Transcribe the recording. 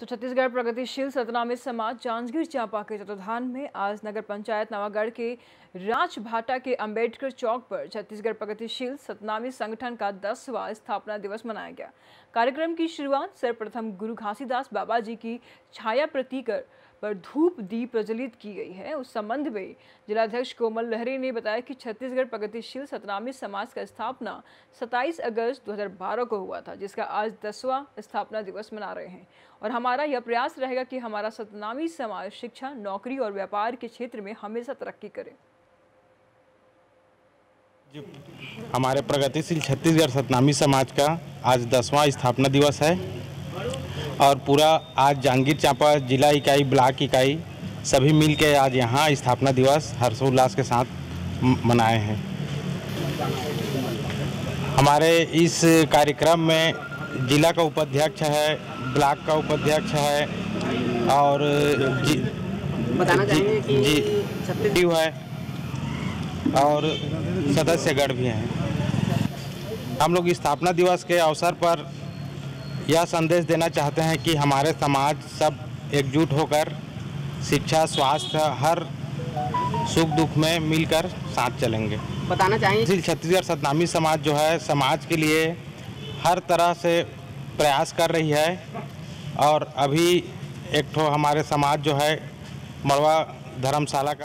तो छत्तीसगढ़ प्रगतिशील सतनामी समाज जांजगीर चांपा के चतुर्धान में आज नगर पंचायत नवागढ़ के राजभाटा के अंबेडकर चौक पर छत्तीसगढ़ प्रगतिशील सतनामी संगठन का दसवां स्थापना दिवस मनाया गया। कार्यक्रम की शुरुआत सर्वप्रथम गुरु घासीदास बाबा जी की छाया प्रतीकर पर धूप दीप प्रज्वलित की गई है। उस संबंध में जिलाध्यक्ष कोमल लहरी ने बताया कि छत्तीसगढ़ प्रगतिशील सतनामी समाज का स्थापना 27 अगस्त 2012 को हुआ था, जिसका आज दसवां स्थापना दिवस मना रहे हैं। और हमारा यह प्रयास रहेगा कि हमारा सतनामी समाज शिक्षा, नौकरी और व्यापार के क्षेत्र में हमेशा तरक्की करे। हमारे प्रगतिशील छत्तीसगढ़ सतनामी समाज का आज दसवां स्थापना दिवस है। और पूरा आज जहांगीर चांपा जिला इकाई ब्लॉक इकाई सभी मिल के आज यहाँ स्थापना दिवस हर्षोल्लास के साथ मनाए हैं। हमारे इस कार्यक्रम में जिला का उपाध्यक्ष है ब्लॉक का उपाध्यक्ष है और जी, बताना चाहेंगे कि जी है और सदस्यगण भी हैं। हम लोग स्थापना दिवस के अवसर पर यह संदेश देना चाहते हैं कि हमारे समाज सब एकजुट होकर शिक्षा स्वास्थ्य हर सुख दुख में मिलकर साथ चलेंगे। बताना चाहेंगे इसी छत्तीसगढ़ सतनामी समाज जो है समाज के लिए हर तरह से प्रयास कर रही है और अभी एक ठो हमारे समाज जो है मड़वा धर्मशाला का